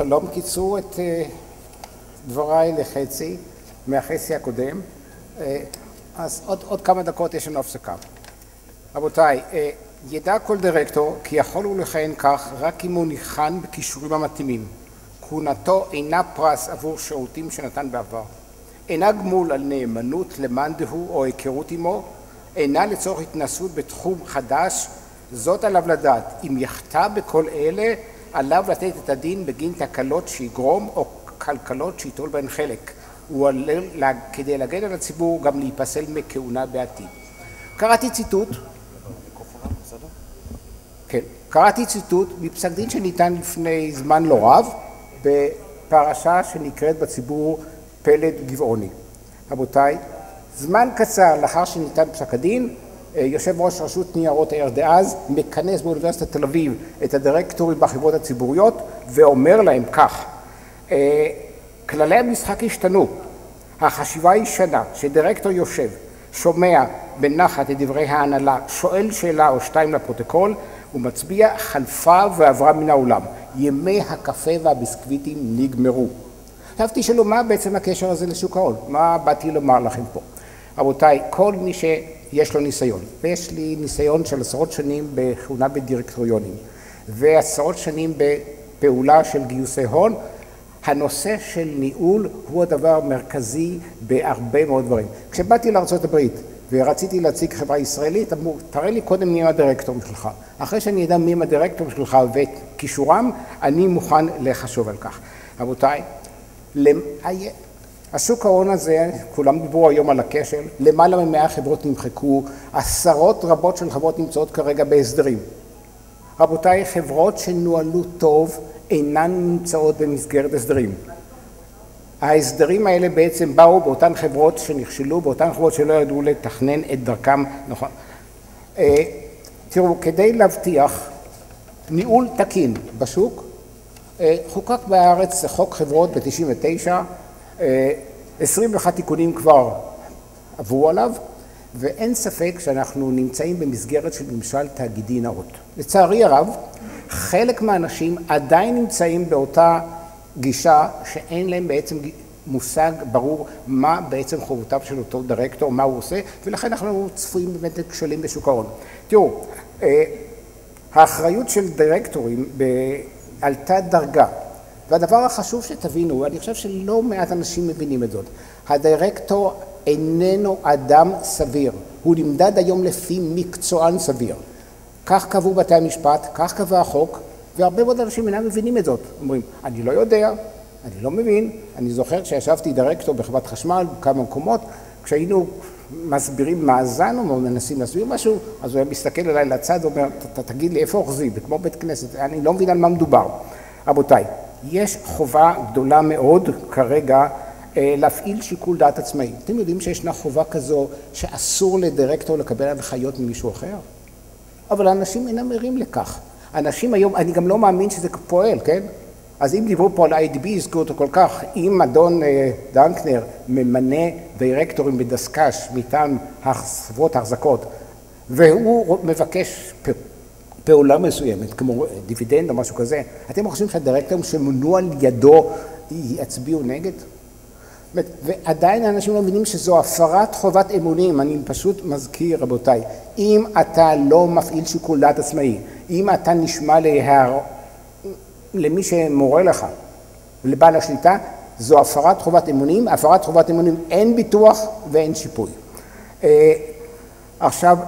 שלום, קיצרו את דבריי לחצי מהחצי הקודם, אז עוד, עוד כמה דקות יש לנו הפסקה. רבותיי, ידע כל דירקטור כי יכול הוא לכהן כך רק אם הוא ניחן בכישורים המתאימים. כהונתו אינה פרס עבור שירותים שנתן בעבר, אינה גמול על נאמנות למאן דהוא או היכרות עמו, אינה לצורך התנסות בתחום חדש, זאת עליו לדעת. אם יחטא בכל אלה, עליו לתת את הדין בגין תקלות שיגרום או כלכלות שייטול בהן חלק. הוא עלול, כדי להגן על הציבור, גם להיפסל מכהונה בעתיד. קראתי ציטוט, כן, קראתי ציטוט מפסק דין שניתן לפני זמן לא רב בפרשה שנקראת בציבור פלד גבעוני. רבותיי, זמן קצר לאחר שניתן פסק הדין, יושב ראש רשות ניירות הערך דאז מכנס באוניברסיטת תל אביב את הדירקטורים בחברות הציבוריות ואומר להם כך: כללי המשחק השתנו, החשיבה היא שנה, שדירקטור יושב, שומע בנחת את דברי ההנהלה, שואל שאלה או שתיים לפרוטוקול ומצביע חלפה ועברה מן העולם. ימי הקפה והביסקוויטים נגמרו. עכשיו תשאלו מה בעצם הקשר הזה לשוק ההון? מה באתי לומר לכם פה? רבותיי, כל מי שיש לו ניסיון, ויש לי ניסיון של עשרות שנים בכהונה בדירקטוריונים ועשרות שנים בפעולה של גיוסי הון, הנושא של ניהול הוא הדבר המרכזי בהרבה מאוד דברים. כשבאתי לארה"ב ורציתי להציג חברה ישראלית, אמרו, תראה לי קודם מי הם הדירקטורים שלך. אחרי שאני אדע מי הם הדירקטורים שלך ואת כישורם, אני מוכן לחשוב על כך. רבותיי, השוק ההון הזה, כולם דיברו היום על הכשל, למעלה ממאה חברות נמחקו, עשרות רבות של חברות נמצאות כרגע בהסדרים. רבותיי, חברות שנוהלו טוב אינן נמצאות במסגרת הסדרים. ההסדרים האלה בעצם באו באותן חברות שנכשלו, באותן חברות שלא ידעו לתכנן את דרכם נכון. תראו, כדי להבטיח ניהול תקין בשוק, חוקק בארץ חוק חברות ב-99, 21 תיקונים כבר עברו עליו, ואין ספק שאנחנו נמצאים במסגרת של ממשל תאגידי נאות. לצערי הרב, חלק מהאנשים עדיין נמצאים באותה גישה שאין להם בעצם מושג ברור מה בעצם חובותיו של אותו דירקטור, מה הוא עושה, ולכן אנחנו צפויים באמת לכשלים בשוק ההון. תראו, האחריות של דירקטורים עלתה דרגה, והדבר החשוב שתבינו, אני חושב שלא מעט אנשים מבינים את זאת, הדירקטור איננו אדם סביר, הוא נמדד היום לפי מקצוען סביר. כך קבעו בתי המשפט, כך קבע החוק, והרבה מאוד אנשים אינם מבינים את זאת. אומרים, אני לא יודע, אני לא מבין. אני זוכר כשישבתי דירקטור בחברת חשמל בכמה מקומות, כשהיינו מסבירים מאזן או מנסים להסביר משהו, אז הוא היה מסתכל עליי לצד ואומר, תגיד לי איפה אוחזים, זה כמו בית כנסת, אני לא מבין על מה מדובר. רבותיי, יש חובה גדולה מאוד כרגע להפעיל שיקול דעת עצמאי. אתם יודעים שישנה חובה כזו שאסור לדירקטור לקבל הנחיות ממישהו אחר? אבל האנשים אינם ערים לכך. אנשים היום, אני גם לא מאמין שזה פועל, כן? אז אם דיברו פה על IDB, הזכירו אותו כל כך, אם אדון דנקנר ממנה דירקטורים בדסק"ש מטעם חברות ההחזקות, והוא מבקש פעולה מסוימת, כמו דיבידנד או משהו כזה, אתם חושבים שהדירקטורים שמונו על ידו יצביעו נגד? ועדיין האנשים לא מבינים שזו הפרת חובת אמונים, אני פשוט מזכיר רבותיי, אם אתה לא מפעיל שיקול דעת עצמאי, אם אתה נשמע להר... למי שמורה לך, לבעל השליטה, זו הפרת חובת אמונים, הפרת חובת אמונים אין ביטוח ואין שיפוי. עכשיו,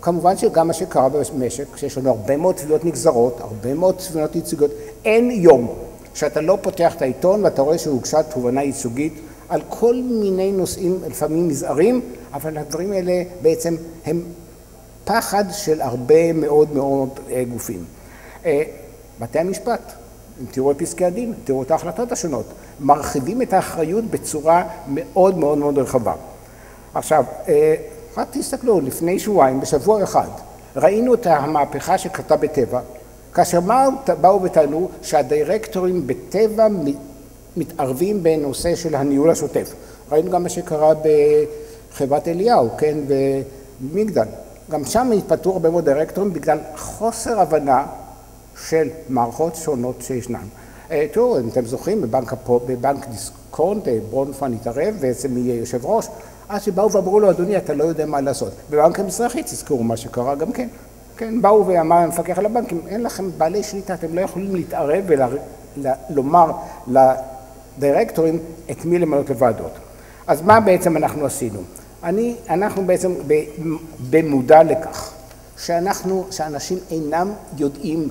כמובן שגם מה שקרה במשק, כשיש לנו הרבה מאוד תביעות נגזרות, הרבה מאוד תביעות ייצוגיות, אין יום שאתה לא פותח את העיתון ואתה רואה שהוגשה תובנה ייצוגית על כל מיני נושאים לפעמים מזערים, אבל הדברים האלה בעצם הם פחד של הרבה מאוד מאוד גופים. בתי המשפט, אם תראו את פסקי הדין, תראו את ההחלטות השונות, מרחיבים את האחריות בצורה מאוד מאוד מאוד רחבה. עכשיו, רק תסתכלו, לפני שבועיים, בשבוע אחד, ראינו את המהפכה שקרתה בטבע, כאשר באו וטענו שהדירקטורים בטבע מתערבים בנושא של הניהול השוטף. ראינו גם מה שקרה בחברת אליהו, כן, במגדל. גם שם התפטרו הרבה מאוד דירקטורים בגלל חוסר הבנה של מערכות שונות שישנן. תראו, אם אתם זוכרים, בבנק, בבנק דיסקונט ברונפמן התערב בעצם יהיה יושב ראש, עד שבאו ואמרו לו, אדוני, אתה לא יודע מה לעשות. בבנק המזרחי תזכרו מה שקרה גם כן. כן, באו ואמר המפקח על הבנקים, אין לכם בעלי שליטה, אתם לא יכולים להתערב ולומר לדירקטורים את מי למנות לוועדות. אז מה בעצם אנחנו עשינו? אני, אנחנו בעצם במודע לכך שאנחנו, שאנשים אינם יודעים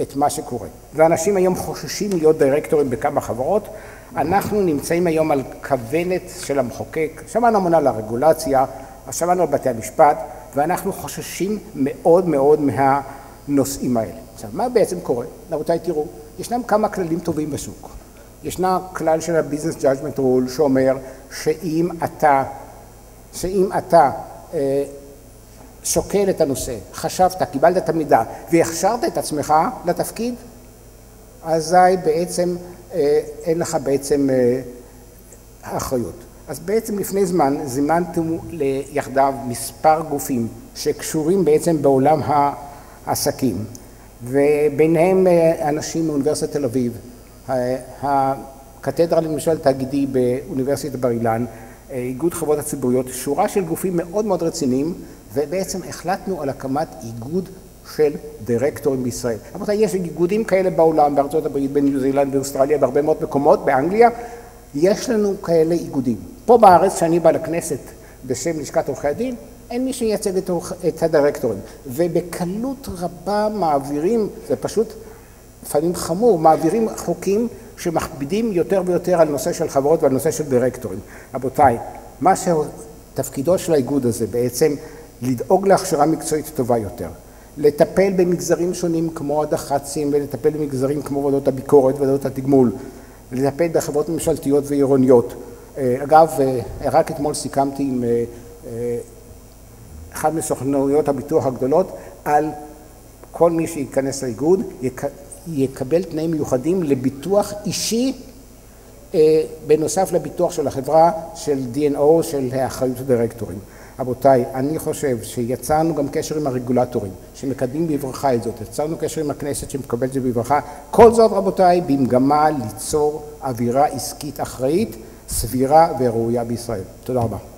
את מה שקורה. ואנשים היום חוששים להיות דירקטורים בכמה חברות. אנחנו נמצאים היום על כוונת של המחוקק, שמענו המון על הרגולציה, שמענו על בתי המשפט, ואנחנו חוששים מאוד מאוד מהנושאים האלה. עכשיו, מה בעצם קורה? רבותיי, תראו, ישנם כמה כללים טובים בשוק. ישנה כלל של ה-Business Judgment Rule שאומר שאם אתה, שאם אתה אה, שוקל את הנושא, חשבת, קיבלת את המידע והכשרת את עצמך לתפקיד, אזי בעצם אה, אין לך בעצם אה, אחריות. אז בעצם לפני זמן זימנתם ליחדיו מספר גופים שקשורים בעצם בעולם העסקים וביניהם אה, אנשים מאוניברסיטת תל אביב, הקתדרה לממשל תאגידי באוניברסיטת בר אילן, איגוד חברות הציבוריות, שורה של גופים מאוד מאוד רציניים ובעצם החלטנו על הקמת איגוד של דירקטורים בישראל. רבותיי, יש איגודים כאלה בעולם, בארצות הברית, בניו זילנד, באוסטרליה, בהרבה מאוד מקומות, באנגליה, יש לנו כאלה איגודים. פה בארץ, כשאני בא לכנסת בשם לשכת עורכי הדין, אין מי שייצג את, את הדירקטורים. ובקלות רבה מעבירים, זה פשוט לפעמים חמור, מעבירים חוקים שמכבידים יותר ויותר על נושא של חברות ועל נושא של דירקטורים. רבותיי, מה שתפקידו של האיגוד הזה בעצם לדאוג להכשרה מקצועית טובה יותר. לטפל במגזרים שונים כמו הדח"צים ולטפל במגזרים כמו ועדות הביקורת, ועדות התגמול, לטפל בחברות ממשלתיות ועירוניות. אה, אגב, אה, רק אתמול סיכמתי עם אה, אחת מסוכנויות הביטוח הגדולות על כל מי שייכנס לאיגוד יקבל תנאים מיוחדים לביטוח אישי בנוסף לביטוח של החברה של D&O של אחריות הדירקטורים. רבותיי, אני חושב שיצרנו גם קשר עם הרגולטורים שמקדמים בברכה את זאת, יצרנו קשר עם הכנסת שמקבלת את זה בברכה, כל זאת רבותיי במגמה ליצור אווירה עסקית אחראית, סבירה וראויה בישראל. תודה רבה.